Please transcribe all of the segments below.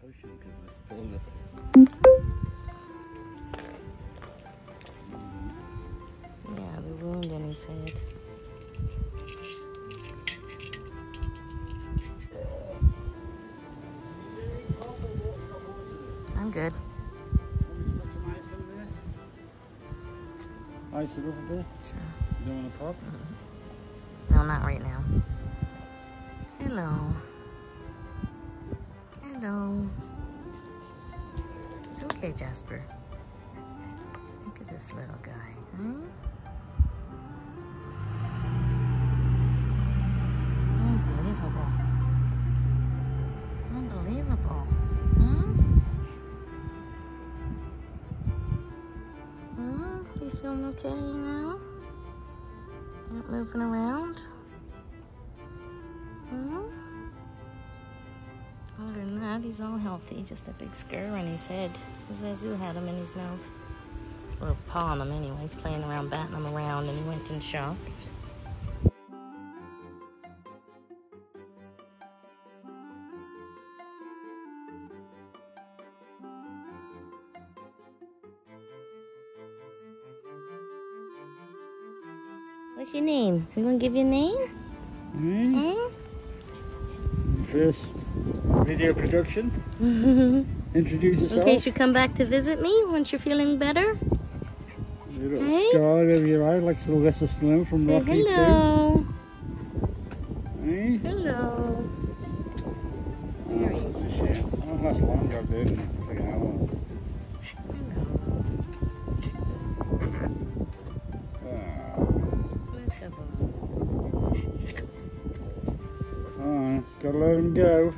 potion because up. Yeah, the wound in his head. I'm good. Ice in there. Ice it up a bit. Sure. You don't want to pop? Mm-hmm. No, not right now. Hello. Hello. It's okay, Jasper. Look at this little guy, huh? Unbelievable. Unbelievable. Hmm? Hmm? You feeling okay now? Not moving around? Hmm? Other he's all healthy. Just a big scare on his head. Zazu had him in his mouth. Or pawing him anyways, playing around, batting him around, and he went in shock. What's your name? We gonna give you a name? Hmm? Hmm? First video production. Introduce yourself. In case you come back to visit me once you're feeling better. Little Hey. scar over your eye like Sylvester Stallone from Say Rocky hello. 2. Hey? Hello. Oh, such a shame. I don't last long out there in friggin' hours. Ah. Oh, gotta let him go.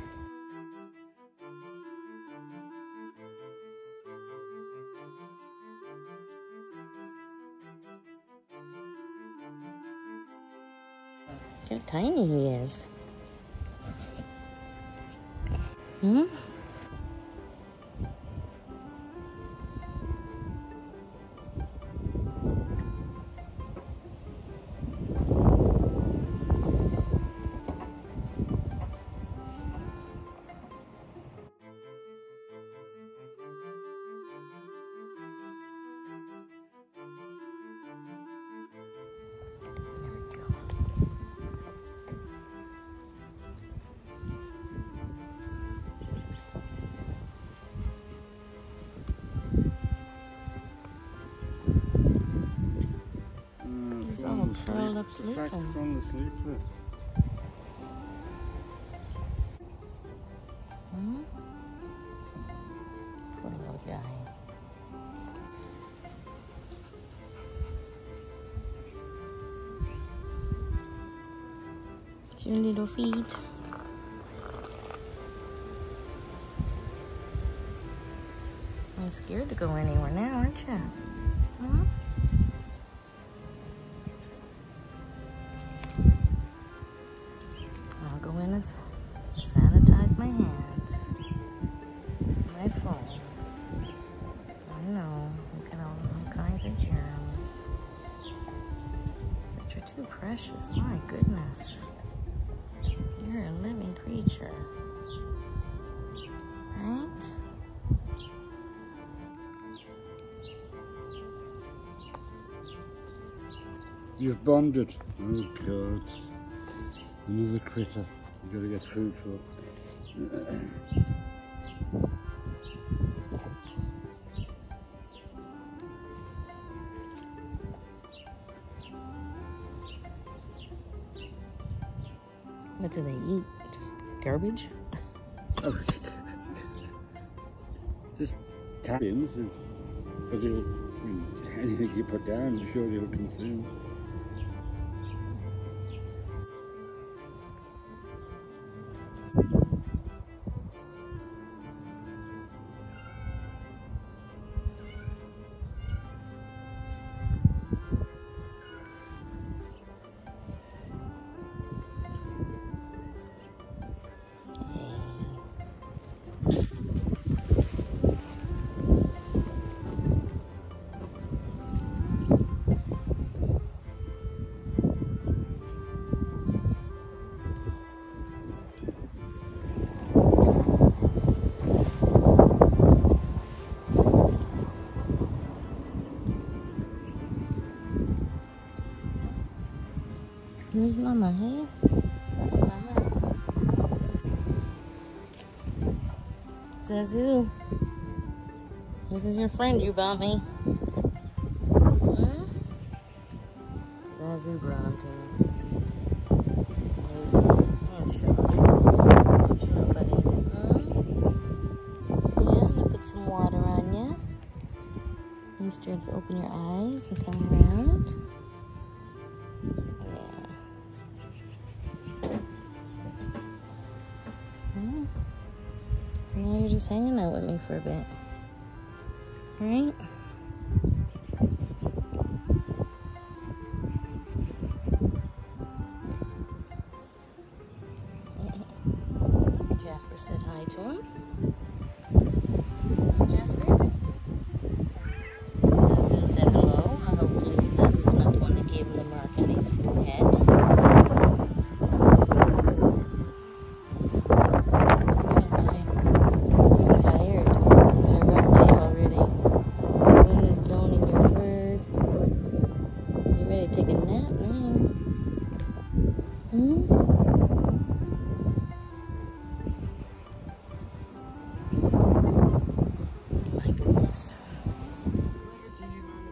Tiny he is. Hmm? Curled up Back from the sleep there. Hmm? Poor little guy. It's your little feet. I'm scared to go anywhere now, aren't you? Hmm? Creature. Right? You've bonded. Oh god. Another critter. You gotta get food for. What do they eat? Just garbage? Just tappings, but anything you put down, I'm sure you'll consume. Where's Mama, hey? Where's Mama? Zazu. This is your friend you bought me. Hmm? Zazu. He's and shy. What you? Yeah, I'm gonna put some water on you. You to open your eyes and come around. Hanging out with me for a bit. Right?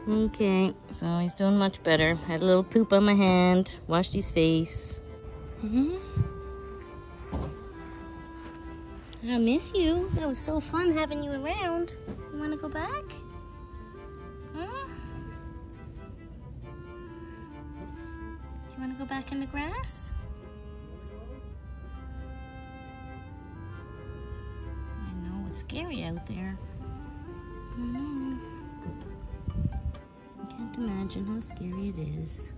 Okay, so he's doing much better. Had a little poop on my hand, washed his face. hmm I miss you. That was so fun having you around. You want to go back? Huh? Do you want to go back in the grass? I know it's scary out there. I can't imagine how scary it is.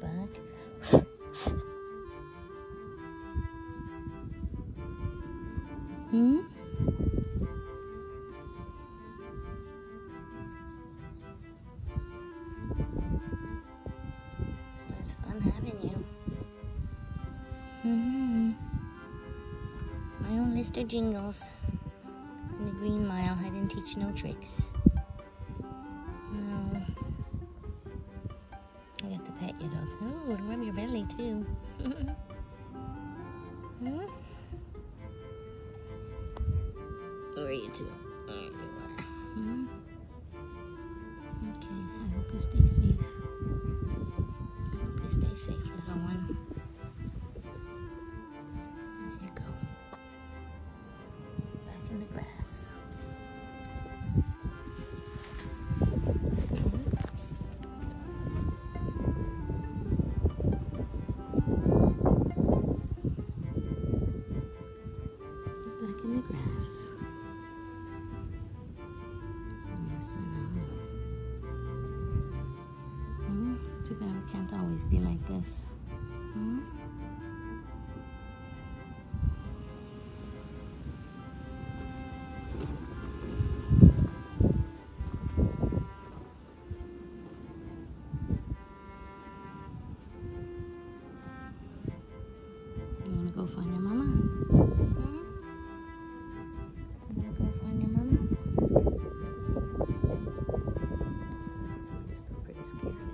Back? Hmm? It was fun having you. hmm My own Mr. Jingles. In the Green Mile, I didn't teach no tricks. No. I got to pet you though. Ooh, and rub your belly too. hmm? Where are you two? There you are. Hmm? Okay, I hope you stay safe. I hope you stay safe, little one. Too bad we can't always be like this. Hmm? You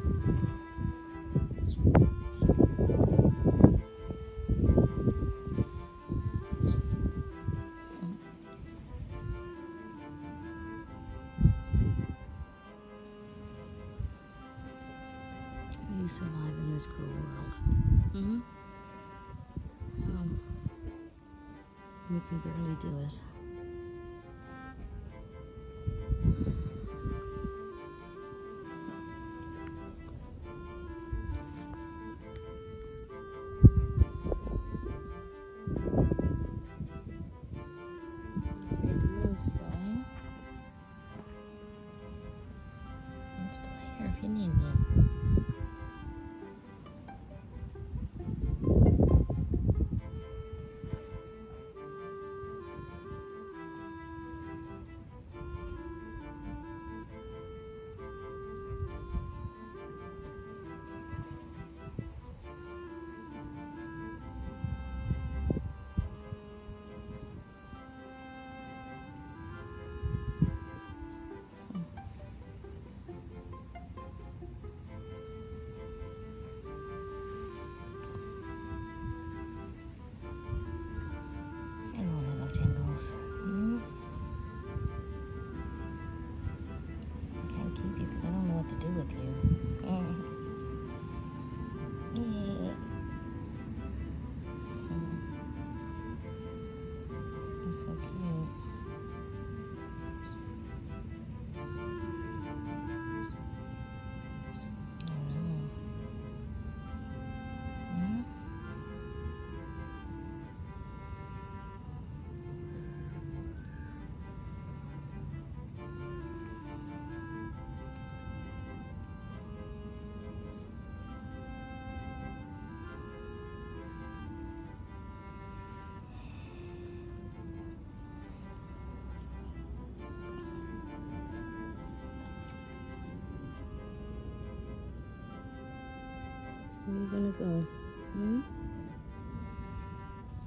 Where are you gonna go? Hmm?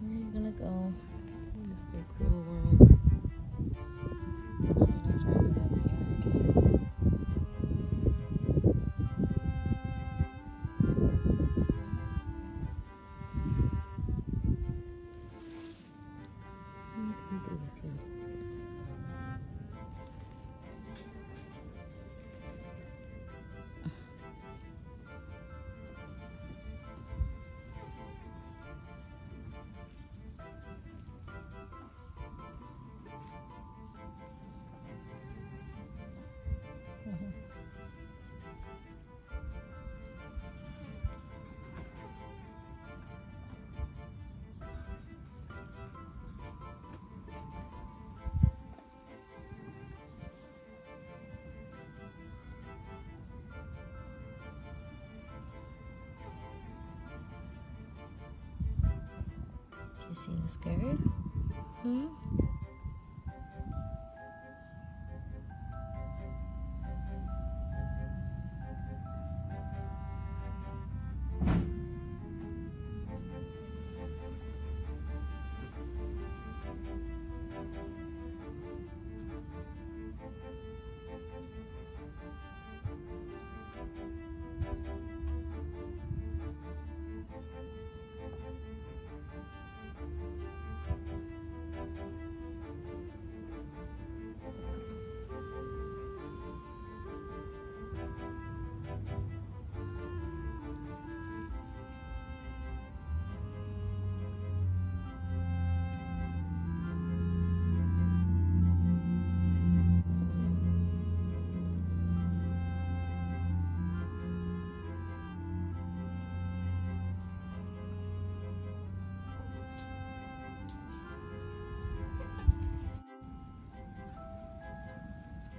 Where are you gonna go? In this big cruel world. See the skirt? Hmm?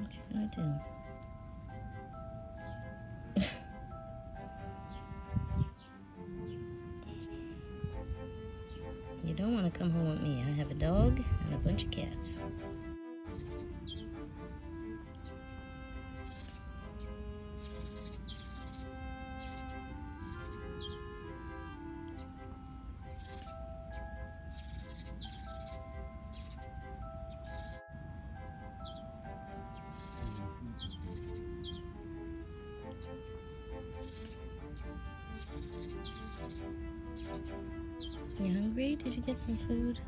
What you gonna do? you don't want to come home with me. I have a dog and a bunch of cats. Did you get some food?